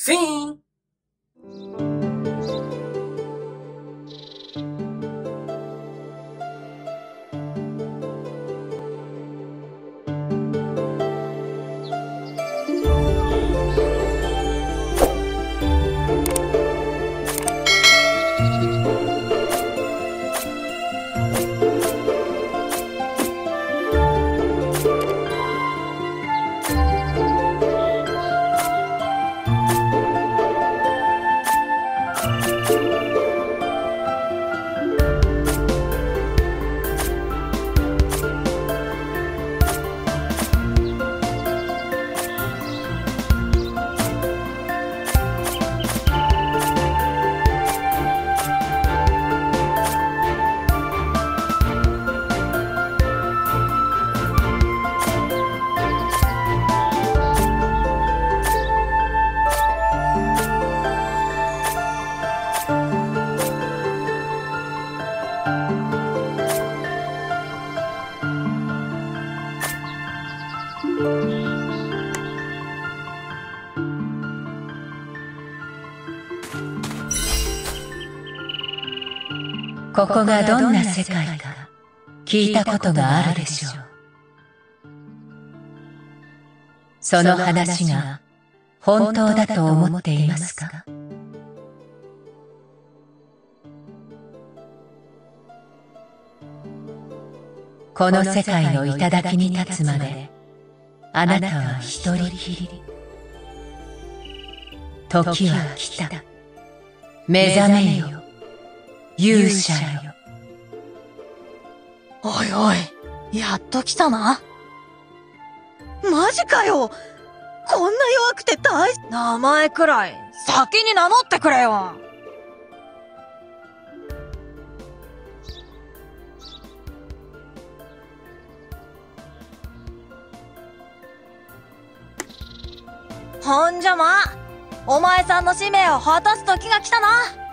Fim! ここがどんな世界か聞いたことがあるでしょう。その話が本当だと思っていますか？この世界の頂に立つまであなたは一人きり。時は来た。目覚めよ。勇者よ。おいおいやっと来たな。マジかよ。こんな弱くて大名前くらい。先に名乗ってくれよ。ほんじゃまお前さんの使命を果たす時が来たな。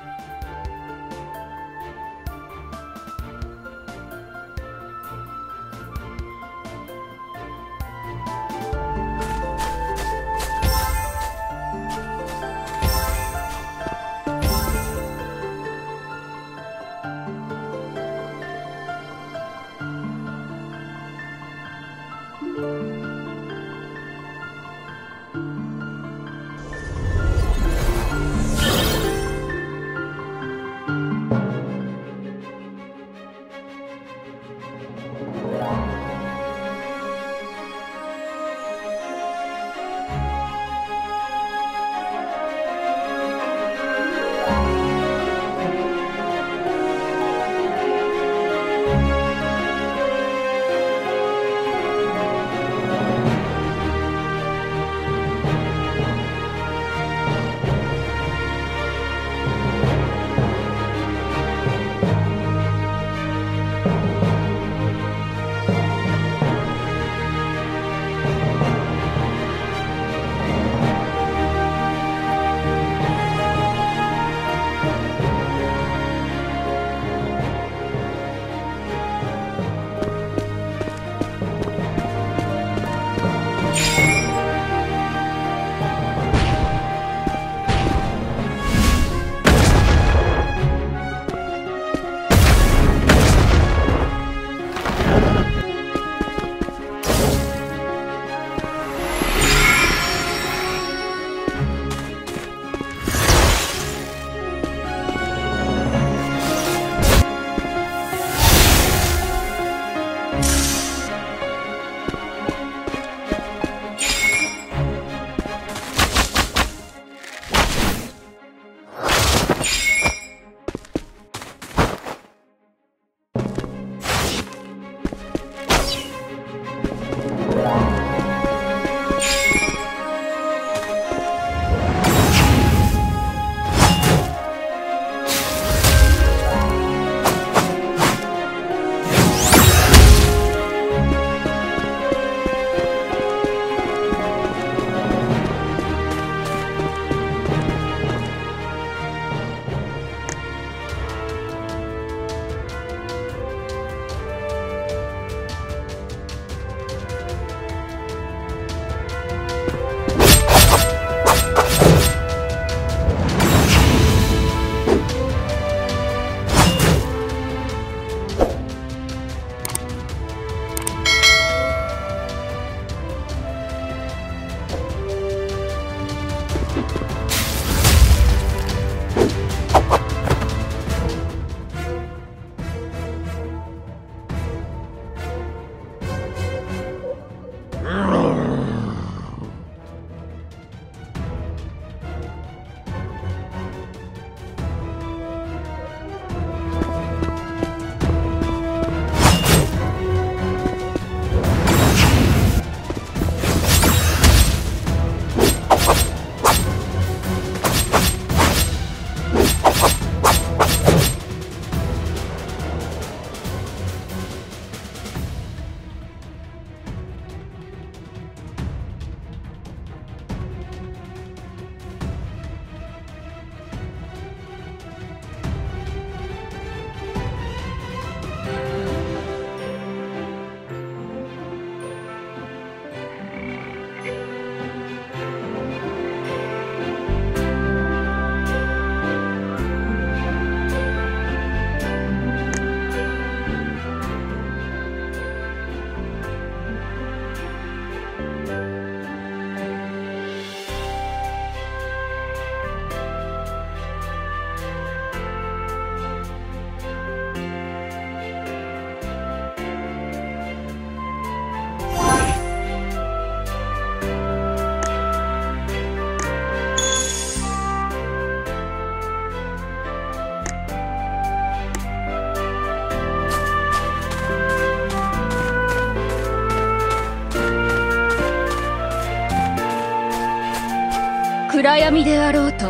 暗闇であろうと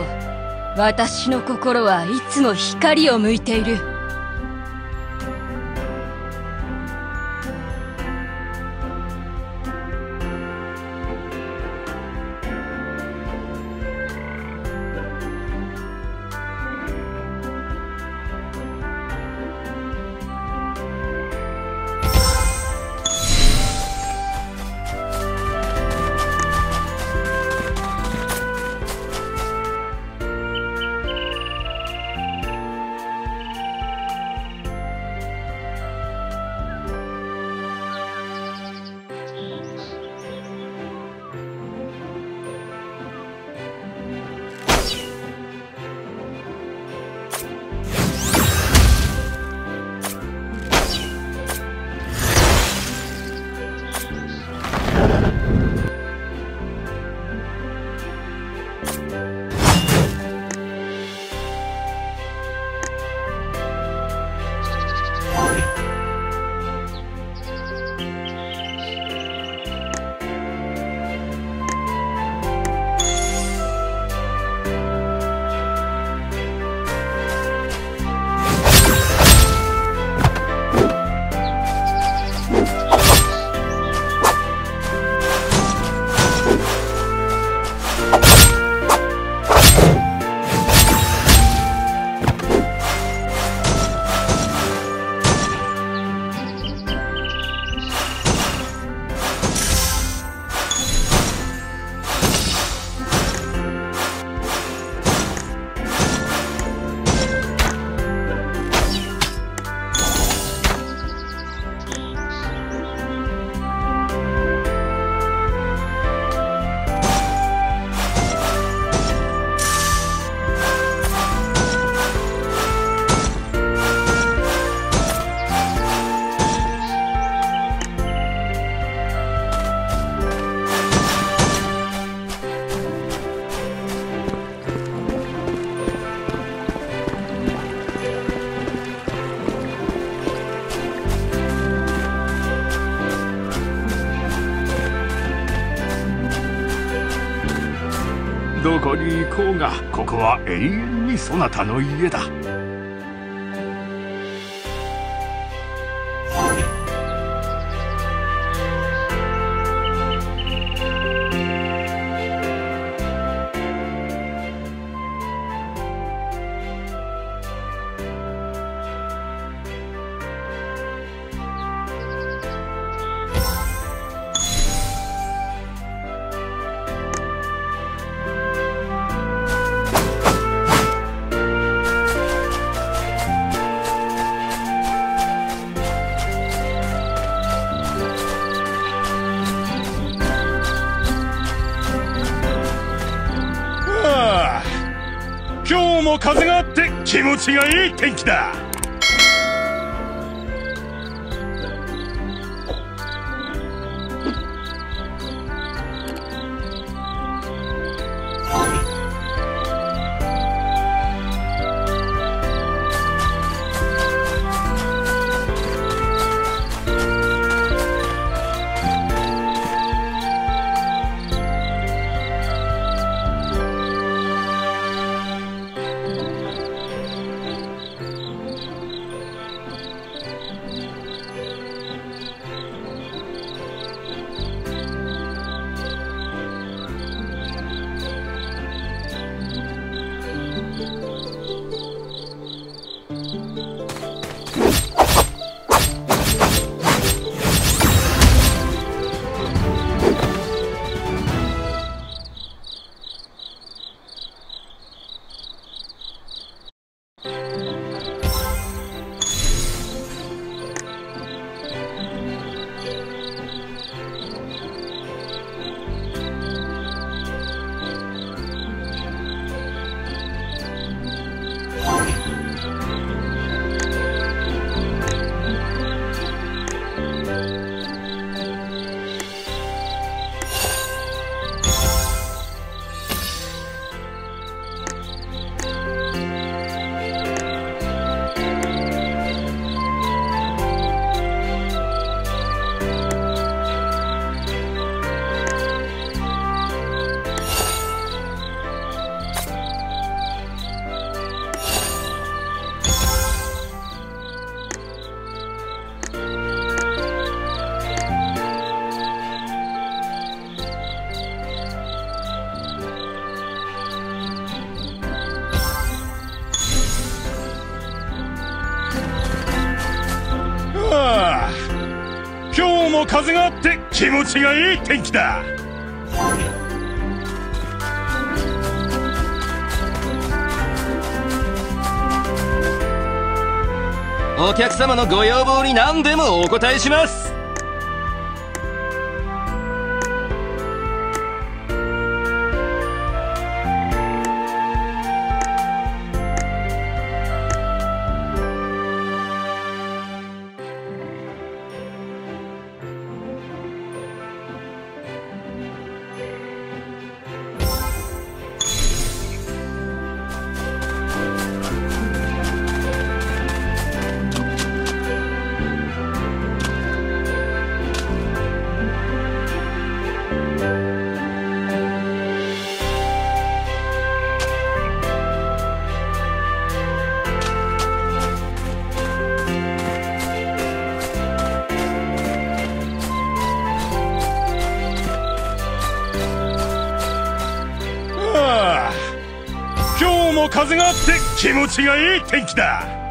私の心はいつも光を向いている。どこに行こうがここは永遠にそなたの家だ。風があって気持ちがいい天気だ。気持ちがいい天気だ。お客様のご要望に何でもお答えします。風があって気持ちがいい天気だ。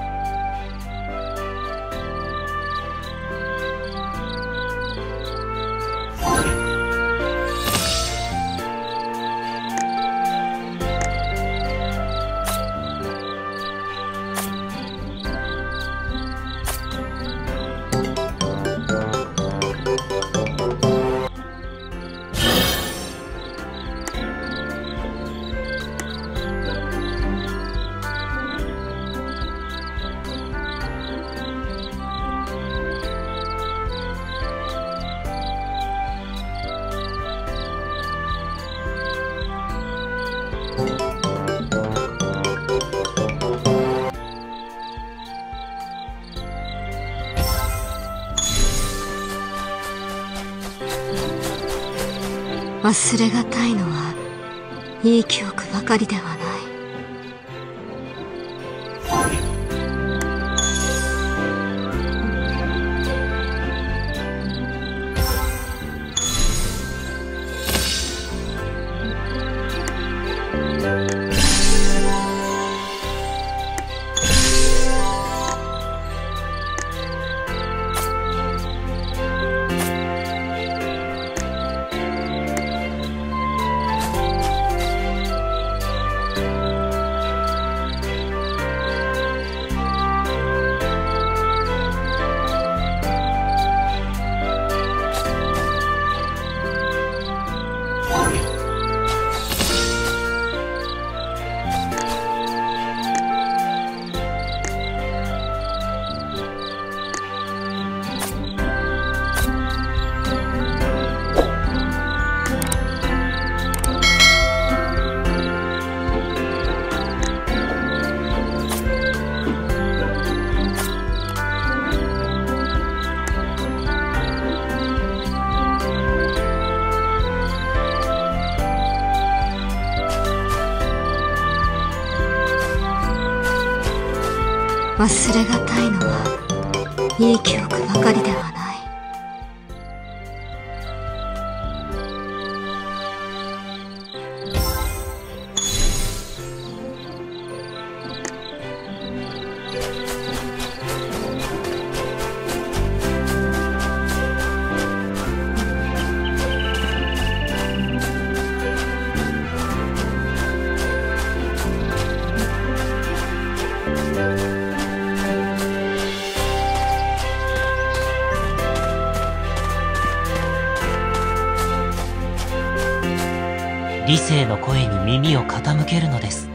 忘れがたいのはいい記憶ばかりではない。忘れがたいのはいい記憶ばかりではない。理性の声に耳を傾けるのです。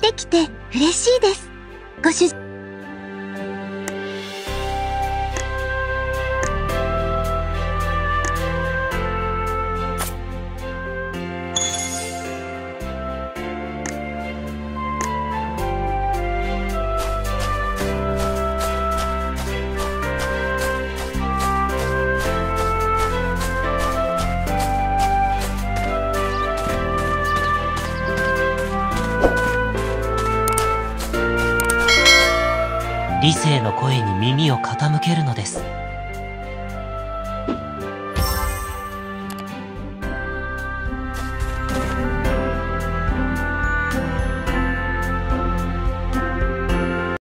できて嬉しいです。ご主けるのです。